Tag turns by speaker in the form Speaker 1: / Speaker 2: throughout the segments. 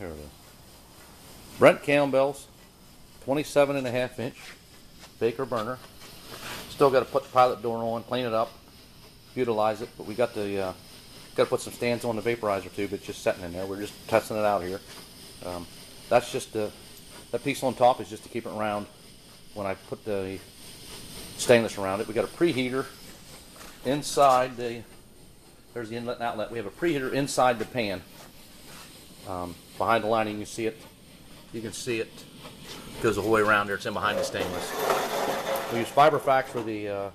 Speaker 1: Here it is. Brent Campbell's 27 and a half inch Baker burner. Still got to put the pilot door on, clean it up, utilize it. But we got the uh, got to put some stands on the vaporizer. But it's just sitting in there. We're just testing it out here. Um, that's just the that piece on top is just to keep it round. When I put the stainless around it, we got a preheater inside the. There's the inlet and outlet. We have a preheater inside the pan. Um, behind the lining, you see it. You can see it goes the whole way around there. It's in behind the stainless. We use Fiberfax for the uh,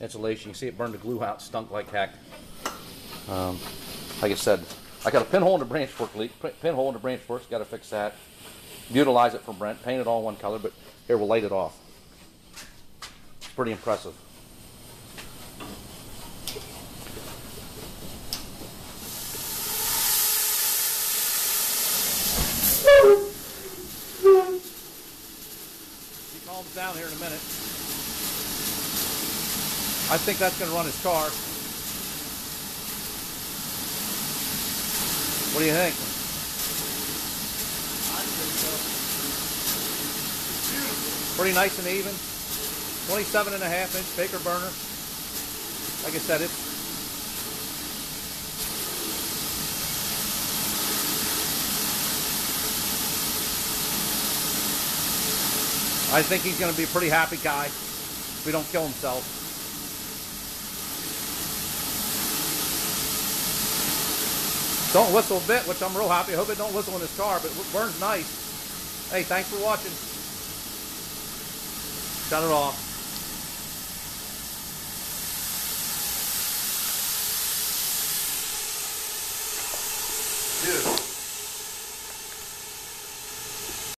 Speaker 1: insulation. You see it burned the glue out, stunk like heck. Um, like I said, I got a pinhole in the branch fork leak. Pinhole in the branch forks. Got to fix that. Utilize it from Brent. Paint it all one color, but here we'll light it off. It's pretty impressive. Calms down here in a minute. I think that's going to run his car. What do you think? I think so. Pretty nice and even. 27 and a half inch Baker burner. Like I said, it's I think he's going to be a pretty happy guy if we don't kill himself. Don't whistle a bit, which I'm real happy. I hope it don't whistle in his car, but it burns nice. Hey, thanks for watching. Shut it off.